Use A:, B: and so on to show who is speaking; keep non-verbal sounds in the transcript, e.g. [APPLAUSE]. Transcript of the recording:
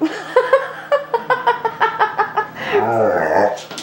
A: [LAUGHS] All right.